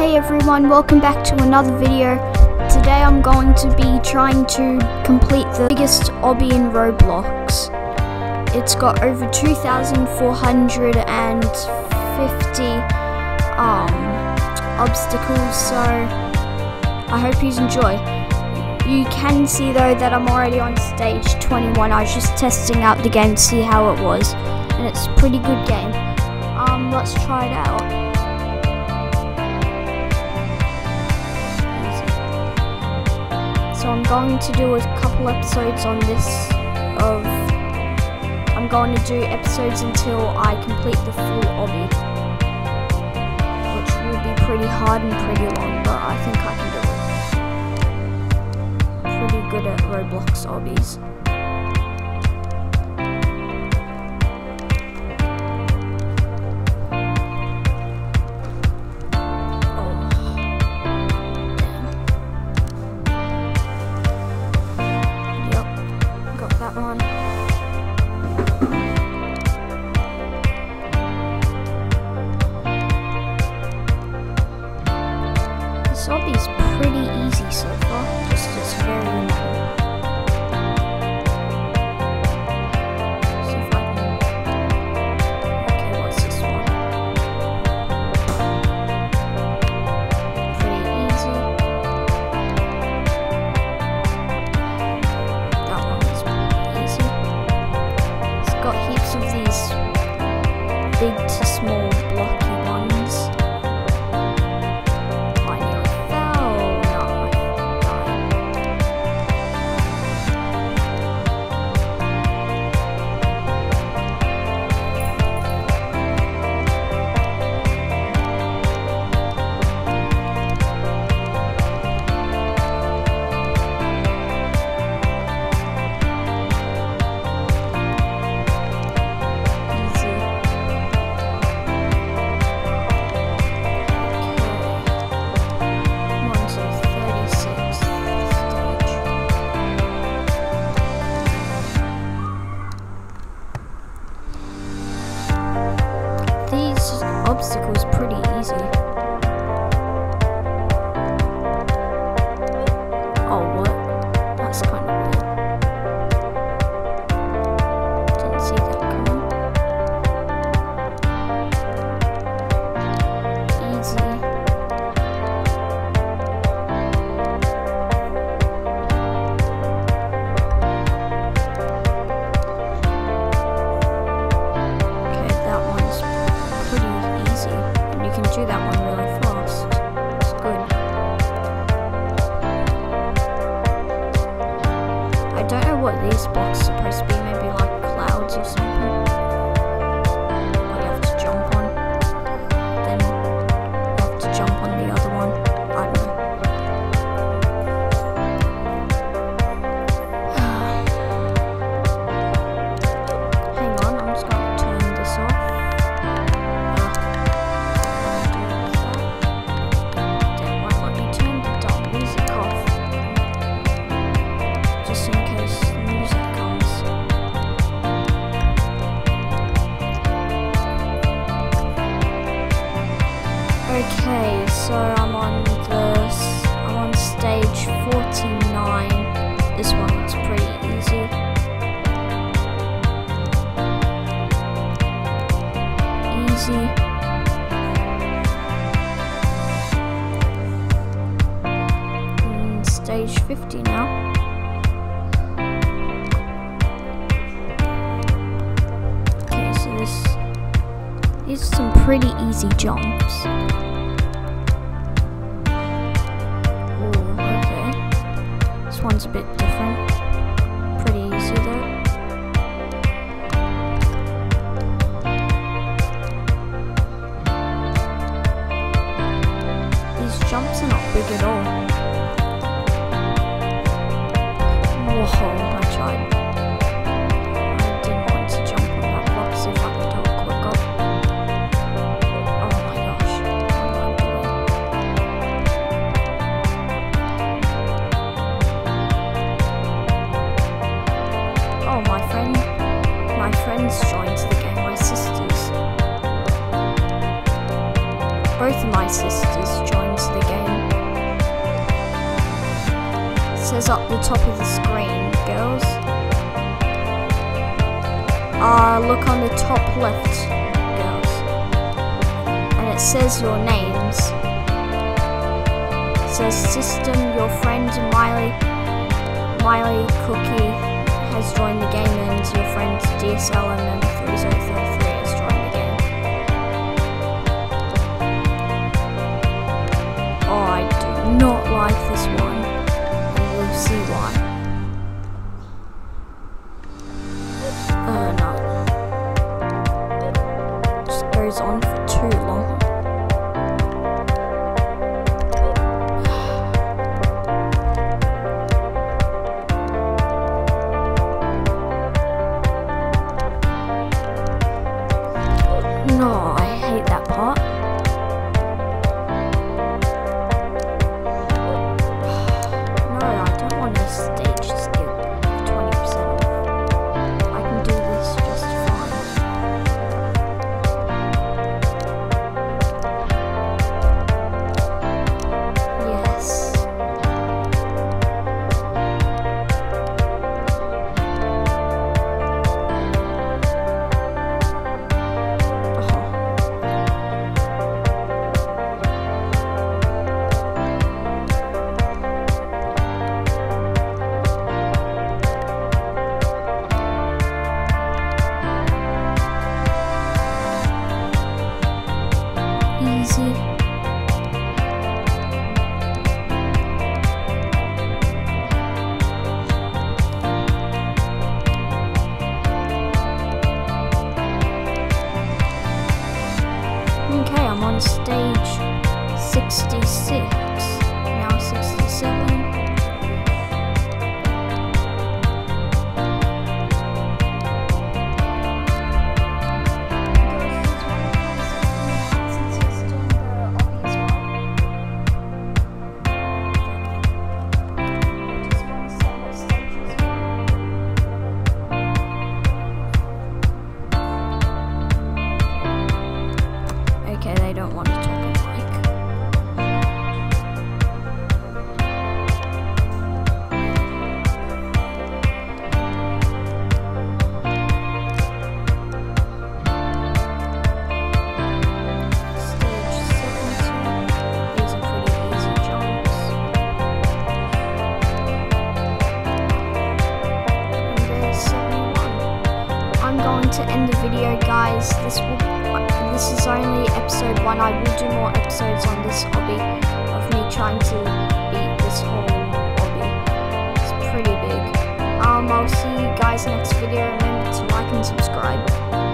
Hey everyone, welcome back to another video. Today I'm going to be trying to complete the biggest obby in Roblox. It's got over 2,450 um, obstacles, so I hope you enjoy. You can see though that I'm already on stage 21. I was just testing out the game to see how it was, and it's a pretty good game. Um, let's try it out. So I'm going to do a couple episodes on this of I'm going to do episodes until I complete the full obby. Which will be pretty hard and pretty long, but I think I can do it. Pretty good at Roblox obbies. This obby's pretty easy so far, Stage 50 now. Okay, so this are some pretty easy jumps. Ooh, okay. This one's a bit different. Pretty easy though. Up the top of the screen, girls. Uh, look on the top left, girls. And it says your names. It says system, your friend Miley, Miley Cookie has joined the game and your friend DSLM 3033 has joined the game. Oh, I do not like this one. And we'll see why. On stage 66. Guys. This will this is only episode one. I will do more episodes on this obby of me trying to beat this whole obby. It's pretty big. Um, I'll see you guys next video. Remember to like and subscribe.